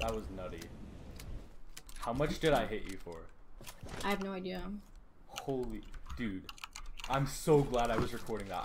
That was nutty. How much did I hit you for? I have no idea. Holy dude. I'm so glad I was recording that.